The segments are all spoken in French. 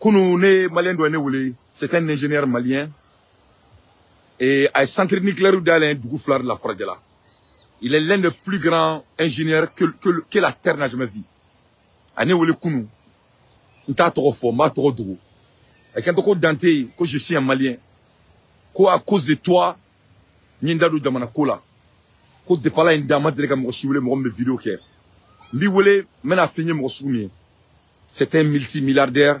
kunu ne malien ye ne c'est un ingénieur malien. Et ye centre nucléaire dayɛlɛ dugu fila de la farajɛla il est l'un des plus grands ingénieurs que, que, que la terre n'a jamais vu. A ne wele kunu n t'a tɔgɔ fɔ n b'a tɔgɔ dogo a kɛntɔ ko dante ko je suis un malien ko à cause de toi n ye n da don jamana ko la ko depuis ala ye n da ma deli ka mɔgɔ si wele mɔgɔ min bɛ video kɛ n b'i wele n bɛna fɛn ye mɔgɔ sugu min ye c'est un multimilliardaire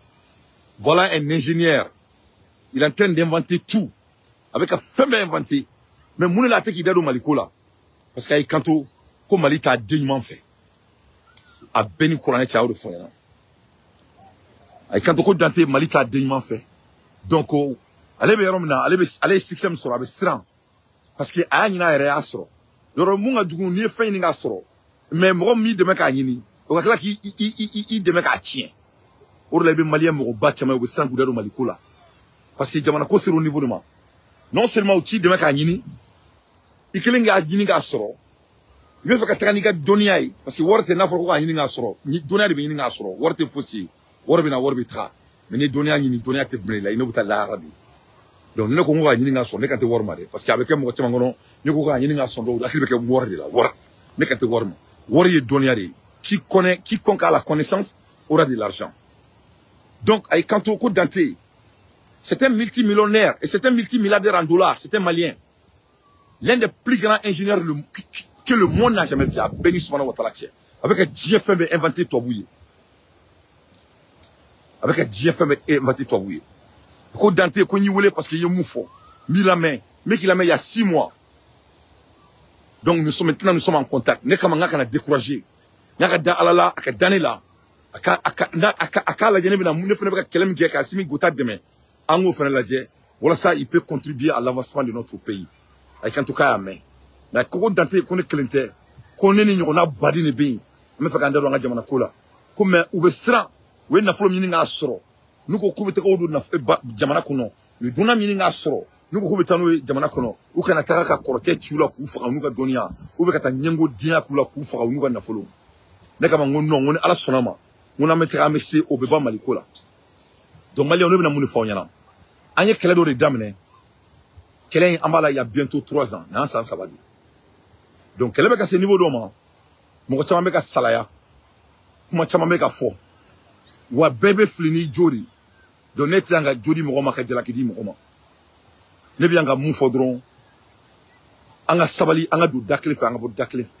voilà un ingénieur. Il est en train d'inventer tout. A ka fɛn bɛɛ inventer mais de la a tɛ k'i da don maliko la parce que a y'i kanto ko mali t'a ɲuman fɛ a bɛɛ ni kuranɛ cɛ a y'o de ɲɛna a kanto ko dante mali t'a ɲuman fɛ donc ale bɛ yɔrɔ min na ale bɛ ale ye succès min sɔrɔ a bɛ siran parce que a y'a ɲini a yɛrɛ y'a sɔrɔ yɔrɔ mun ka jugu n'i ye fɛn ɲini k'a sɔrɔ mais min m'i dɛmɛ k'a ɲini o ka tila k'i i i i dɛmɛ k'a tiɲɛ o de la i bɛ maliyɛn mɔgɔba caman parce que jamana ko sera o niveau de ma non seulement u t'i dɛmɛ k'a ɲini i kelen k'a ɲini k'a sɔrɔ i parce que wari tɛ n'a fɔra ko k'a ɲini k'a ni dɔnniya de bɛ ɲini k'a sɔrɔ wari tɛ fosi ye. Wari bɛ donc ne ko n ko ne parce que a bɛ kɛ mɔgɔ caman kɔnɔ ne ko k'a ɲini k'a sɔrɔ dɔw la. Qui connaît quiconque a la connaissance aura de l'argent donc a ye kanto ko dante c'est un multimillionnaire et c'est un multimilliardaire en dollars c'est un malien. L'un des plus grands ingénieurs que le monde n'a jamais vu a bɛɛ ni subahana wa taala cɛ a bɛ ka diɲɛ fɛn bɛɛ inventé tubabu ye a bɛ ka diɲɛ fɛn bɛɛ inventé tubabu ye ko dante ko n y'i wele parce que i ye mun fɔ n b'i lamɛn n bɛ k'i lamɛn il y a six mois. Donc nous sommes maintenant nous sommes en contact. Ne kama n ka kana décourager n ka da ala la a ka da ne la a ka a ka a ka a k'a lajɛ ne bɛna mun ne fana bɛ ka kɛlɛ min kɛ k'a simi gota dɛmɛ an k'o fana lajɛ walasa il peut contribuer à l'avancement de notre pays. A ye kan to k'a y'a mɛn nka ko ko dante ko ne kelen tɛ ko ne ni ɲɔgɔnna baden de bɛ yen an bɛ fɛ k'an da don an ka jamana ko la ko mɛ u bɛ siran u ye nafolo ɲini k'a sɔrɔ n'u ko k'u bɛ taga o don jamana kɔnɔ u ye dunan ɲini k'a sɔrɔ n'u ko k'u bɛ taa n'o ye jamana kɔnɔ u kana taga ka kɔrɔtɛ ci u la k'u faga n'u ka dɔnniya u bɛ ka taa ɲɛngo diɲɛ k'u la k'u faga n'u ka nafolo ne kama n ko non n ko ni ala sɔnna ma n ko n'an bɛ taga an bɛ se o bɛ ban mali ko la donc maliyɛnw ne bɛna mun de fɔ aw ɲɛna an ye kɛlɛ dɔ de daminɛ kɛlɛ in an b'a la il y a bientôt trois ans. N'an san saba de donc kɛlɛ bɛ ka se niveau dɔ ma mɔgɔ caman bɛ ka salaya. Kuma caman bɛ ka fɔ wa bɛɛ bɛ fili ni jo de donc ne tɛ yan ka jo di mɔgɔ ma ka jalaki di mɔgɔ ma. Ne bɛ yan ka mun fɔ dɔrɔn an ka sabali an ka don da kelen fɛ an ka bɔ da kelen fɛ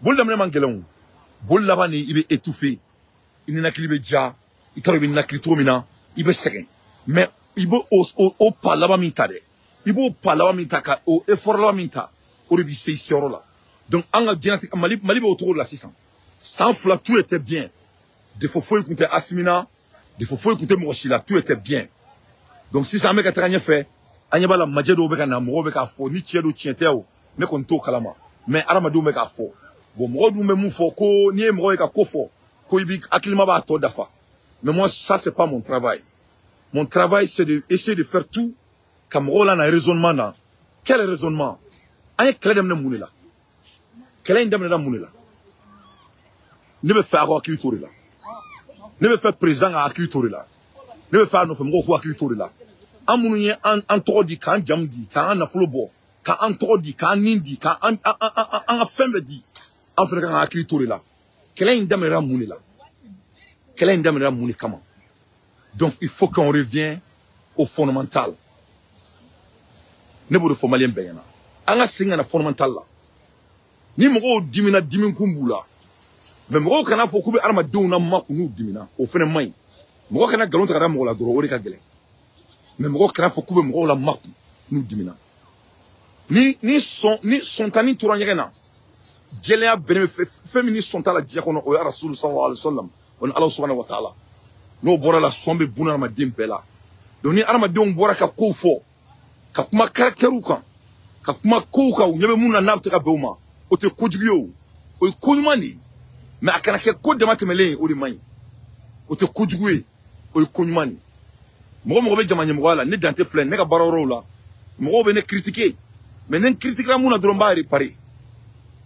boli daminɛ man gɛlɛn o boli laban de i bɛ étouffer i ninakili bɛ ja i t'a dɔn i bɛ ninakili cogo min na i bɛ sɛgɛn mais i b'o o o pas laban min ta dɛ i b'o pas laban min ta ka o effort laban min ta o de b'i se i seyɔrɔ la donc an ka diɲɛnatigɛ mali mali bɛ o cogo la sisan. San fila tout était bien. Défaut foyi tun tɛ asimina. Défaut foyi tun tɛ mɔgɔ si la tout était bien. Donc sisan an bɛ ka taga ɲɛfɛ an ɲɛ b'a la majɛ dɔw bɛ ka na mɔgɔw bɛ k'a fɔ ni tiɲɛ don tiɲɛ tɛ o ne kɔni t'o kalama mais adamadenw bɛ k'a fɔ bon mɔgɔw dun bɛ mun n'i ye mɔgɔ ye ka ko b'a mais moi ça c'est pas mon travail mon travail c'est de de faire tout raisonnement na quel raisonnement an ye kɛlɛ daminɛ mun de la kɛlɛ in daminɛna mun de la ne bɛ fɛ a ka hakili to de ne to de la ne a hakili to de la an minnu ye an tɔgɔ di k'an jamu di k'an nafolo bɔ k'an tɔgɔ an fana kan ka hakili to de la. Kɛlɛ in daminɛna mun de la? Kɛlɛ in daminɛna mun donc il faut qu'on revienne au fondamental. Ne b'o de fɔ maliyɛn bɛɛ ɲɛna. An ka segin ka na fondamental ni mɔgɔw dimina dimi kun b'u la mɛ mɔgɔw kana fɔ k'u bɛ adamadenw na makun n'u dimina. O fana man ɲi. Mɔgɔ kana nkalon ta ka da mɔgɔ la ni ni sɔn ni sɔntani tora ɲɛgɛn na jɛlenya bɛnnen bɛ fɛn min ni sɔn t'a la diɲɛ kɔnɔ o ye arasulu sallallahu alaihi wa sallam o ni ala subahana wa taala. N'o bɔra la sɔn bɛ buna adamaden bɛɛ la. Donc ni adamadenw bɔra ka kow fɔ ka kuma karakitɛriw kan ka kuma kow kan u ɲɛ bɛ minnu na n'a bɛ se ka bɛn o ma. O tɛ kojugu ye o. O ye ko ɲuman de ye. Mɛ a kana kɛ ko dama tɛmɛlen ye o de man ɲi. O tɛ kojugu ye. O ye ko ɲuman de ye. Mɔgɔ mɔgɔ bɛ jama ɲɛmɔgɔya la ne dan tɛ filɛ ne ka baara yɔrɔw la mɔgɔw bɛ ne critiquer. Mais ne kiritikira mun na dɔrɔn n b'a réparer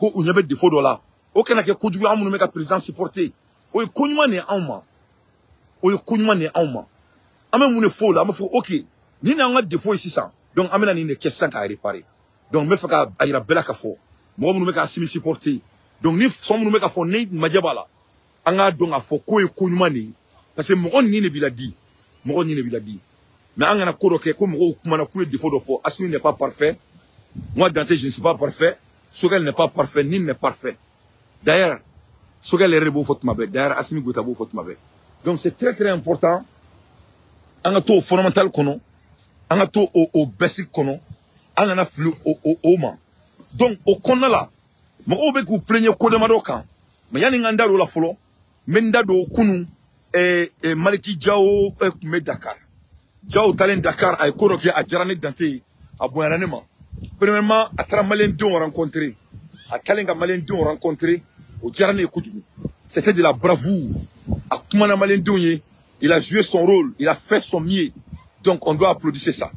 ko u ɲɛ bɛ défaut dɔ la. O kana kɛ kojugu an minnu bɛ ka président supporter. O ye ko ɲuman de ye anw ma. O ye ko ɲuman de ye anw ma. An bɛ mun de fɔ o la donc an bɛna nin de kɛ sisan k'a réparer donc n bɛ fɛ k'a yira bɛɛ la donc ni sɔn minnu bɛ parce que mɔgɔ nin de b'i la mais n'est pas parfait. Moi Dante je ne suis pas parfait Sogel n'est pas parfait ni n'est parfait. D'ailleurs b'o fɔ tuma bɛɛ d'ailleurs b'o fɔ tuma bɛɛ donc c'est très très important. An ka to o fondamental kɔnɔ an ka to o o basic kɔnɔ an kana fili o o o ma donc o kɔnɔna la mɔgɔw bɛ k'u plaigner ko damadɔ kan mais yanni n ka n da o la fɔlɔ n bɛ n da don kunun ɛɛ ɛɛ Maliki Jawo tun bɛ Dakar. Jawo talen Dakar a ye ko dɔ kɛ a diyara ne Dante a bonyana premièrement a taara maliyɛndenw rencontrer a kɛlen ka maliyɛndenw rencontrer o diyara ne ye c'était de la bravoure. A kumana maliyɛndenw ye il a joué son rôle il a fait son mieux. Donc on doit applaudir ça.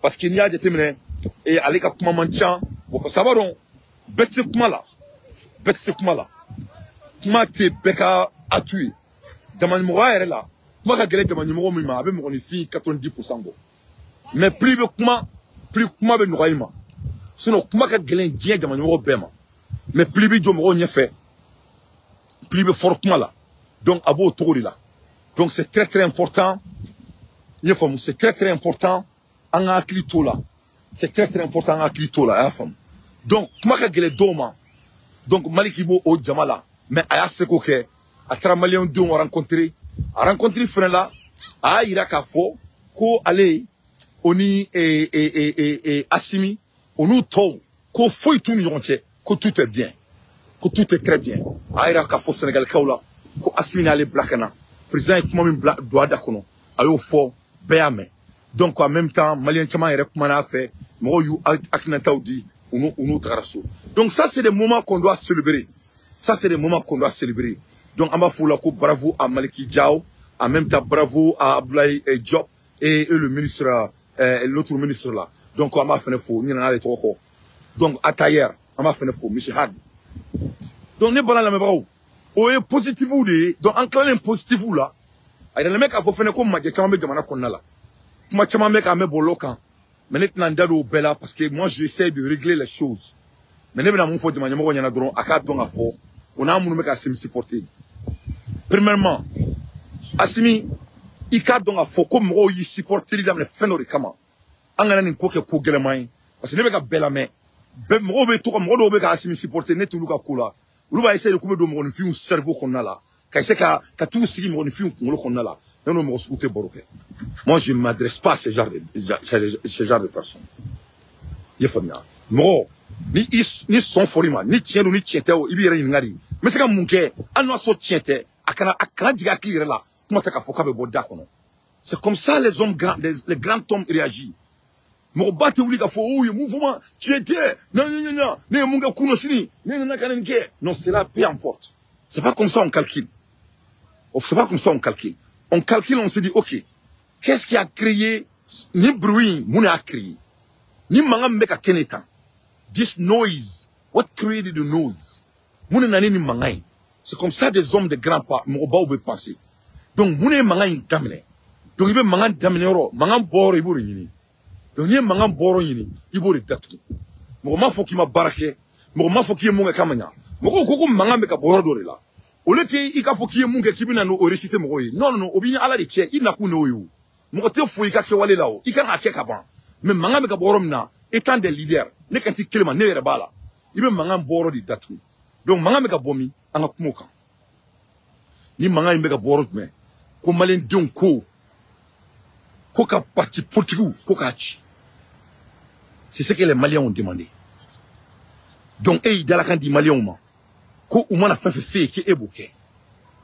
Parce que n'i y'a jateminɛ ee ale ka kuma man ca bon parce que a b'a dɔn bɛɛ tɛ se kuma la bɛɛ tɛ se kuma la kuma tɛ bɛɛ ka atu ye jamanaɲɛmɔgɔya yɛrɛ la kuma ka gɛlɛn jamanaɲɛmɔgɔ min ma a bɛ mɔgɔninfin 90 pourcent bɔ mais plus i bɛ plus kuma bɛ nɔgɔya i ma sinon kuma ka gɛlɛn diɲɛ jamanaɲɛmɔgɔ bɛɛ ma mais plus i bɛ jɔ mɔgɔw ɲɛfɛ plus i bɛ fɔrɔ kuma la donc a b'o cogo de la donc c'est très très important. I y'a faamu c'est très très important. An ka hakili t'o la c'est très très important an ka hakili t'o la a y'a faamu donc kuma ka gɛlɛn dɔw donc maliki b'o o jama la mais a y'a seko kɛ a taara maliyɛnw denw rencontrer a rencontre fɛnɛ la a y'a yira k'a fɔ ko ale o ni e, e, e, e, e, asimi o n'u tɔw ko foyi t'u ni ɲɔgɔn ko tout est bien ko tout est très bien. A yira k'a fɔ sɛnɛgalikaw la ko asimi na. Président ye kuma min bila da kɔnɔ a y'o fɔ donc en même temps maliyɛn caman yɛrɛ kumana a fɛ mɔgɔw y'u hakilinataw di u n'u tagara so. Donc ça c'est des moments qu'on doit célébrer. Ça c'est des moments qu'on doit célébrer. Donc an b'a la ko bravo à Maliki Diao en même temps bravo à Abdoulaye eh, Diop et, et le ministre euh, l'autre ministre là. Donc an b'a fɛnɛ fo n ɲinɛna ale tɔgɔ kɔ donc Atayer an b'a fɛnɛ fo monsieur Hadi. Donc ne bana lamɛnbagaw o ye positifu de donc an tilalen positifu la a yiralen bɛ k'a fɔ fɛnɛ ko majɛ caman bɛ jamana kɔnɔna la kuma caman bɛ k'an bɛ bɔlɔlɔ kan mais ne tɛna la parce que moi j'essaie de régler les choses. Mais ne bɛna mun fɔ jama ɲɛmɔgɔ ɲɛna dɔrɔn a k'a dɔn k'a fɔ o n'a minnu bɛ k'a semi premièrement asimi i k'a dɔn k'a fɔ ko mɔgɔw y'i supporter daminɛ fɛn dɔ de kama. An kana nin ko kɛ ko gɛlɛman ye. Parce que ne bɛ ka bɛɛ lamɛn. Bɛɛ mɔgɔw bɛ to ka mɔgɔ dɔw bɛ ka asimi supporter ne t'olu ka ko la. Olu b'a essayer de k'u bɛ don mɔgɔninfinw cerveau kɔnɔna la. Ka essayer ka ka t'u sigi mɔgɔninfinw kunkolo kɔnɔna la. Ne n'o mɔgɔ sugu tɛ baro kɛ. Moi je ne m'adresse pas à ce genre de ce genre de personnes. I ye faamuya? Mɔgɔ ni i ni sɔn fɔr'i ma ni tiɲɛ don ni tiɲɛ tɛ o i b'i yɛrɛ ɲininka de. N bɛ se ka mun kɛ? Hali n'a sɔrɔ tiɲɛ tɛ a kana a kana jigin hakili yɛrɛ la kuma tɛ k'a fɔ k'a bɛ bɔ c'est comme ça les hommes grands les, grands hommes réagissent. Mɔgɔ ba tɛ wuli k'a fɔ o ye mun ma tiɲɛ tɛ na na na na ne ye mun kɛ kunun sini ne nana ka nin kɛ non. C'est là peu importe. C'est pas comme ça on calcule. C'est pas comme ça on calcule. On calcule, on se dit, ok, qu'est-ce qui a créé, ni bruit, mon a créé, ni manga meka kenetan, this noise, what created the noise, mon nani ni manga c'est comme ça des hommes de grands pas, ba ou penser. Donc, mon manga in damene, donc il be manga damene ro, manga boro iburi nini, donc ni manga boro nini, iburi datu, mon ma faut qu'il m'a baraké, mon ma faut qu'il m'ait kamanya, mon ko manga meka boro dore là, au lieu que i ka fɔ k'i ye mun kɛ k'i bɛna n'o réciter mɔgɔw ye non non o b'i ni ala de cɛ i nakun n'o ye o mɔgɔ tɛ foyi i ka kɛwale la o i kan k'a kɛ ka ban mais mankan bɛ ka bɔ yɔrɔ min na étant des leaders ne kan t'i kelen ma ne yɛrɛ b'a la i bɛ mankan bɔ yɔrɔ de datugu donc mankan bɛ ka bɔ min an ka kuma o kan ni mankan in bɛ ka bɔ yɔrɔ jumɛn ko maliyɛndenw ko ko ka parti politigiw ko k'a ci c'est ce que les maliens ont demandé. Donc e y'i dalakan di maliyɛnw ma ko u mana f'e ye k'e.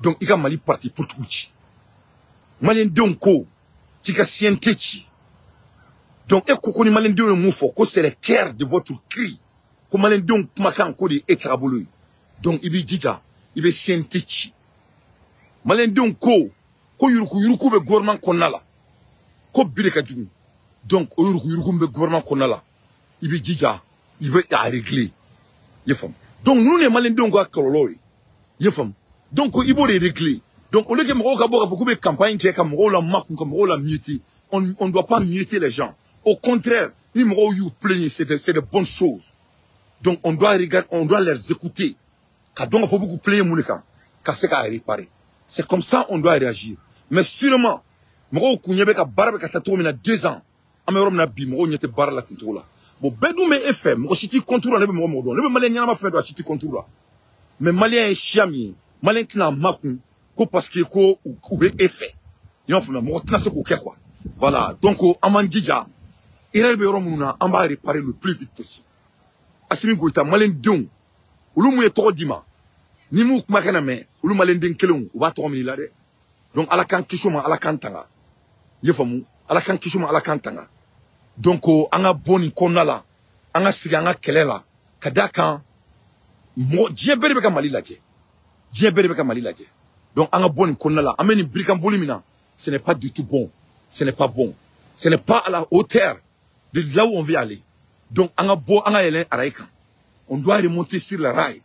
Donc i ka mali parti politigiw ci maliyɛndenw ko donc e ko ko ni maliyɛndenw ye mun c'est le cœur de votre cri. Ko maliyɛndenw kumakan ko de ye e donc i b'i jija i bɛ gouvernement ko donc o yuruku bɛ gouvernement a régler. I donc ninnu de ye maliyɛndenw ka kɔlɔlɔw ye donc i donc au lieu que la on on doit pas muter les gens. Au contraire ni mɔgɔw y'u plaigner c'est de bonnes choses. Donc on doit les écouter. Ka dɔn k'a fɔ k'u plaigner mun de kan réparer. C'est comme ça on doit réagir mais sûrement mɔgɔw kun ɲɛ bɛ ka baara bɛ ka taa cogo min na deux ans. An bɛ yɔrɔ min na bi mɔgɔw ɲɛ tɛ baara la ten cogo la bon bɛɛ dun bɛ e fɛ mɔgɔ si t'i contour la ne bɛ mɔgɔ mɔgɔ dɔn ne bɛ maliyɛn ɲɛnama fɛn dɔn a si t'i contour la mais maliyɛn ye siya min ye maliyɛn tɛna makun ko parce que ko u bɛ e fɛ i y'a faamuya mɔgɔ tɛna se k'o kɛ quoi voilà donc an b'an jija erreur bɛ yɔrɔ minnu na an b'a réparer le plus vite possible. Asimi goyita maliyɛndenw olu mun ye tɔgɔ d'i ma ni m'u kumakan na mɛn olu maliyɛnden kelenw u b'a tɔgɔ minɛ i la dɛ donc ala k'an kisi o ma ala k'an tanga. I ye faamu ala k'an donc an ka bɔ nin kɔnɔna la. An ka sigi la mali mali donc an ka bɔ nin kɔnɔna la ce n'est pas du tout bon. Ce n'est pas bon. Ce n'est pas à la hauteur de là où on veut aller. Donc an ka bɔ an ka. On doit remonter sur le rail.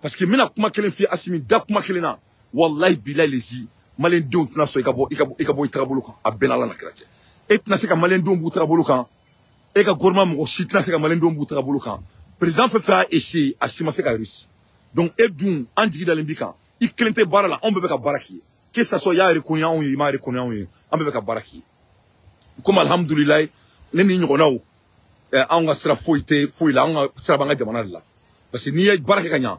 Parce que n kuma kelen f'i asimi da kuma kelen na. Lezi maliyɛndenw tɛna sɔn i ka bɔ i ka bɔ i ka bɔ i tagabolo kan. A bɛɛ n'ala na kira cɛ. E tɛna se ka maliyɛndenw b'u tagabolo kan. E ka gouvernement mɔgɔ si tɛna se ka maliyɛndenw b'u tagabolo kan. Président fɛn fɛn y'a essayer a si ma se ka réussir donc e dun an jigi dalen b'i kan. I kelen tɛ baara la anw bɛɛ bɛ ka baara k'i ye. Que ça soit i y'a reconnu anw ye i m'a reconnu anw ye. An bɛɛ bɛ ka baara k'i ye. Comme alhamdulilayi ne ni ɲɔgɔnnaw anw ka sira foyi tɛ foyi la anw ka sira b'an ka jamana de la. Parce que n'i ye baara kɛ ka ɲa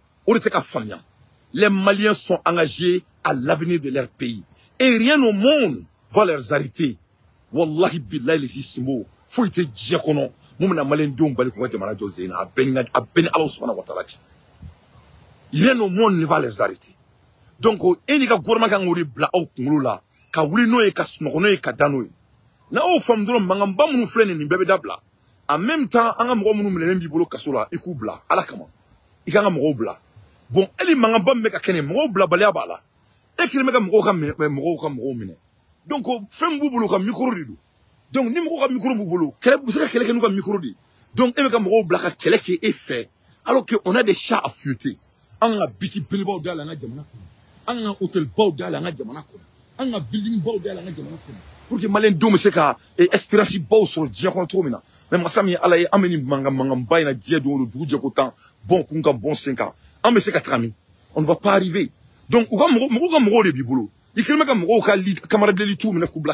les maliens sont engagés à l'avenir de leur pays. Et rien au monde va les arrêter wallahi billahi les maliyɛndenw bali rien au monde ne va les arrêter donc e ka gouvernement kan k'o la ka wuli n'o ka sunɔgɔ n'o ye. Ka da n'o ye n'aw faamu dɔrɔn en même temps an ka mɔgɔ minnu minɛlen la bon hali mankanba min bɛ ka kɛ nin mɔgɔw bilabaliya b'a la e donc fɛn b'u bolo donc ni mɔgɔw ka micro b'u bolo kɛlɛ bɛ se ka ye donc e bɛ ka mɔgɔw e alors que on a des chats à fouetter an ka biti dayɛlɛ an ka jamana kɔnɔ an ka hôtel baw dayɛlɛ an ka jamana kɔnɔ pour que maliyɛndenw bɛ se espérance baw sɔrɔ diɲɛ min mais masa min ye ala ye an bɛ nin mankan na kan bɔn sen kan on ne va pas arriver. Donc u ka mɔgɔ mɔgɔw ka mɔgɔw de b'i bolo i kelen bɛ ka mɔgɔw ka kamaradeli t'u minɛ k'u na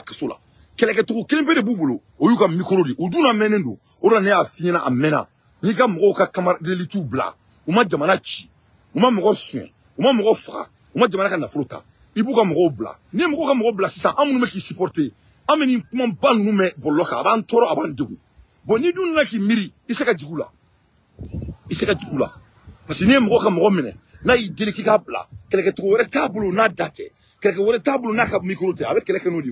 mɛnnen don o de la ne a mɛnna n'i ka mɔgɔw ka kamaradeli t'u bila u ma ma mɔgɔ suɲɛ u ma mɔgɔ faga u ma jamana ka nafolo ta i b'u ka mɔgɔw bila n'i ye mɔgɔw ka mɔgɔw bila sisan an supporter b'an n'i dun nana parce que n'i ye ka mɔgɔ minɛ n'a y'i deli k'i k'a bila kɛlɛkɛcogo wɛrɛ t'a bolo n'a da tɛ kɛlɛkɛ wɛrɛ t'a n'a ka mikoro tɛ a bɛ kɛlɛ kɛ n'o de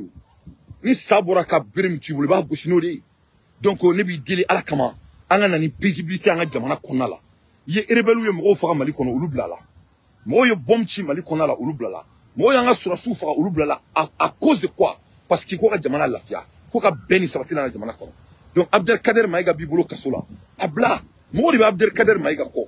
ni sa ka bere t'i bolo b'a gosi n'o de donc ne b'i deli ala kama an na ni paisibilité an jamana kɔnɔna la. Ye rebelle ye mɔgɔw faga mali kɔnɔ olu bila la. Mɔgɔw ye bombe ci mali kɔnɔna la olu bila la. Mɔgɔw y'an ka sɔrɔsiw faga olu bila la. À, cause de quoi? Parce que ko ka jamana lafiya ko ka bɛn sabati nana jamana kɔnɔ. Donc abdelkader mayiga b'i bolo kaso la. A bila. De bɛ abdelkader mayiga kɔ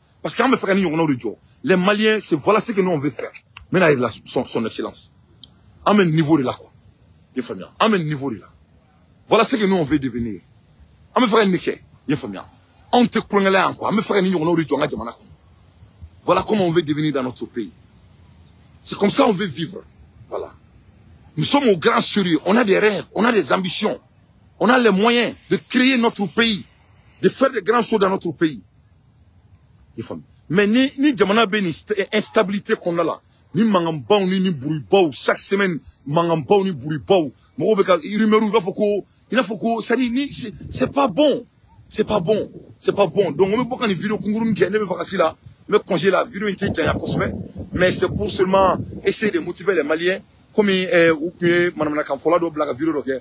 parce que an bɛ fɛ ka ni ɲɔgɔnnaw de les maliens c'est voilà ce que nous on veut faire. Bɛna yɛrɛ la son excellence. An bɛ niveau de la quoi. Faamuya an bɛ niveau de la voilà ce que nous on veut devenir. Yan quoi an bɛ fɛ ka ni ɲɔgɔnnaw de voilà comment on veut devenir dans notre pays. C'est comme ça on veut vivre. Voilà. Nous sommes au grand sérieux. On a des rêves. On a des ambitions. On a les moyens de créer notre pays. De faire de grandes choses dans notre pays mais ni ni jamana bɛ nin instabilité kɔnɔna la ni ni ni chaque semaine mankanbaw ni buribaw mɔgɔw bɛ ka rumeur i c'est pas bon. C'est pas bon. C'est pas bon. Donc on bɛ bɔ ka nin vidéo kunkurunin kɛ ne bɛ vacances la n bɛ congé la vidéo in tɛ janya mais c'est pour seulement essayer de motiver les maliens. Komi ɛɛ u tun ye manamanakan fɔla dɔ bila ka vidéo dɔ kɛ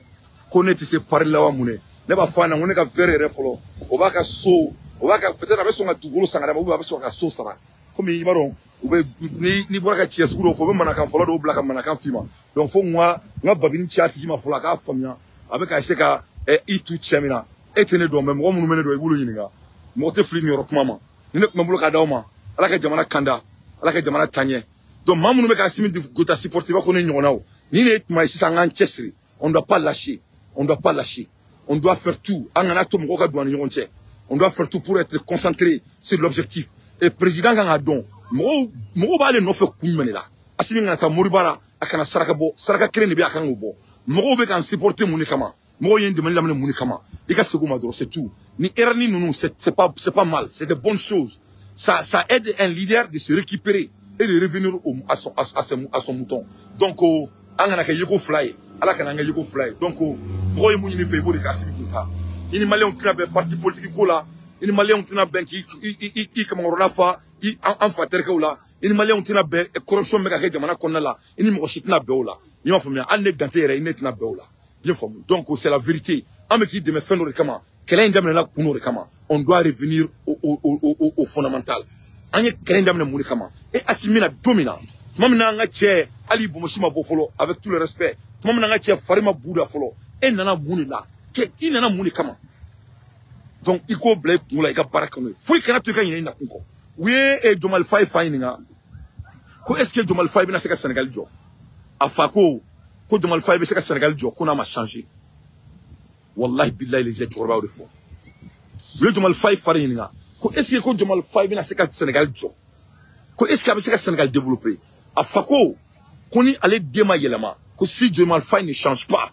ko ne tɛ se pari la wa mun ne ne a verre o b'a peut-être a bɛ sɔn ka dugukolo san ka d'a ma a bɛ sɔn ka sara komi i b'a ni ni bɔra ka cɛ sugu donc fo n ka babini ci a tigi ma fɔlɔ a k'a faamuya. A bɛ ka i tu cɛ min na. E ne ne i b'olu ɲininka. Ma. Ni ne ala ka jamana kanda ala ka jamana donc maa minnu ka simi gota supporter b'a fɔ ne ɲɔgɔnnaw ni ne ye tuma on doit pas lâcher. On doit pas lâcher. On doit faire tout. An kana to mɔgɔw ka on doit faire tout pour être concentré sur l'objectif. Et président kan ka dɔn mɔgɔw mɔgɔw b'ale la. La a kana saraka bɔ saraka kelen a supporter c'est tout. Ni erreur ni ninnu c'est pas c'est pas mal. C'est de bonnes choses. Ça ça aide un leader de se récupérer et de revenir au, à son à, à, son, à son mouton. Donc an kana kɛ yeko fila ye ala kana an kɛ donc i b'o de ta i ni maliyɛnw tɛna bɛn parti politique ko la. I ni maliyɛnw tɛna bɛn k'i kamakɔrɔla fa an fa terikɛw la. I bɛn corruption bɛ ka kɛ jamana la. I ni mɔgɔ si tɛna bɛn o la. I m'a faamuya hali ne dante donc c'est la vérité. An bɛ k'i dɛmɛ de kama kɛlɛ in daminɛna kun dɔ kama on doit revenir au au au au, fondamental. An ye kɛlɛ in de kama e asimina don min na tuma min na ma avec tout le respect. Tuma min na an ka cɛ e nana mun de la cɛ i nana mun de kama? Donc i k'o bila i kun la i ka baara kɛ n'o ye. Foyi kana to i ka ɲinɛ i fa fa ɲininka ko est ce que jɔmali fa bɛna se ka sɛnɛgali a fa ko ko jɔmali fa bɛ se ka sɛnɛgali jɔ ko n'a ma changer wallahi billahi les cɛkɔrɔba y'o de fɔ. U ye jɔmali fa ye fari ɲininka ko est ce que ko jɔmali fa bɛna se ka ko est ce que a bɛ se ka a fa ko ko ni ale den ma yɛlɛma fa ne change pas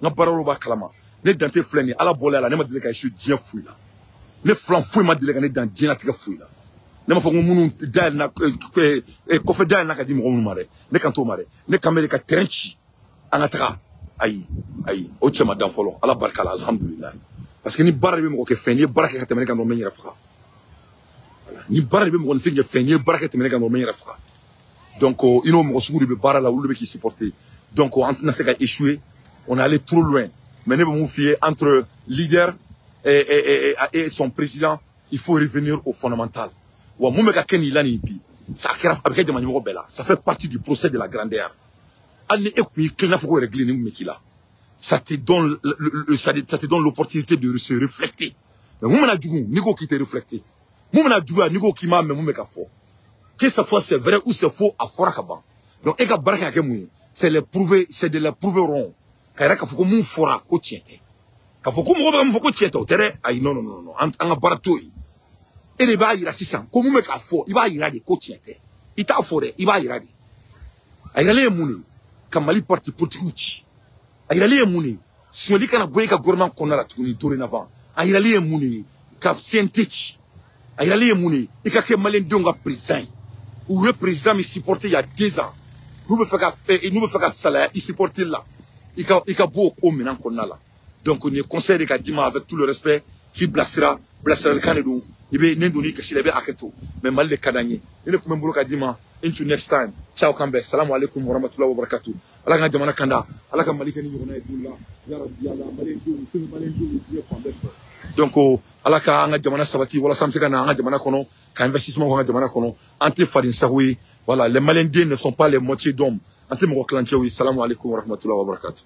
n ne dante filɛ ala la ne ma deli ka foyi la ne filan foyi ma deli ka ne dan diɲɛlatigɛ foyi la ne m'a fɔ ko minnu dayɛlɛna kɔfɛ dayɛlɛna ka di ne kan t'o ne kan de ka terɛn ci an o dan la parce que ni baara de bɛ mɔgɔ kɛ fɛn n'i ye baara ka ne ni baara n'i donc i n'o mɔgɔ de bɛ baara la olu de donc an tɛna se ka on est allé trop loin. Mais ne bɛ mun f'i ye entre leader et, et, et, et son président il faut revenir au fondamental. La ça la fait partie du procès de la grandeur. La ça te donne le, le, le, ça te donne l'opportunité de se refléter. Mais mun bɛna jugu n'i ko k'i tɛ refléter. Mun bɛna juguya n'i ko k'i m'a mun bɛ ka fɔ que ce soit c'est vrai ou c'est faux ka ban. Donc c'est les prouver c'est de les prouver rond ka yɛrɛ k'a fɔ ko mun fɔra ko tiɲɛ k'a fɔ ko mɔgɔ mun fɔ ko o tɛ dɛ ayi non non non non an ka baara e de b'a yira sisan ko mun bɛ k'a fɔ i b'a yira de ko tiɲɛ tɛ i i b'a yira de a yiralen ye mun parti politigiw ci a yiralen ye kana bɔ ka gouvernement kɔnɔna la tuguni dorénavant a yiralen ye mun ye ka CNT ci a yiralen ye ka kɛ maliyɛndenw ka président ye u président min supporter il y a deux ans. N'u bɛ fɛ ka n'u bɛ fɛ ka salaya i supporter la i ka i ka bɔ o ko minɛn donc nin ye conseil de ka avec tout le respect k'i bilasira bilasiralikan de don i bɛ ne don n'i kasi la i bɛ hakɛ to mais mali de into next time. Ciao alaikum warahmatullahi wabarakatuh ala ka jamana kanda. Ala ka mali kɛ ni ɲɔgɔnna ye don ala fan donc ala ka jamana sabati walasa an na an ka jamana investissement kɛ voilà les ne sont pas les moitiés d'hommes an tɛ mɔgɔ kilancɛw ye salamu alaikum warahmatullahi wabarakatuh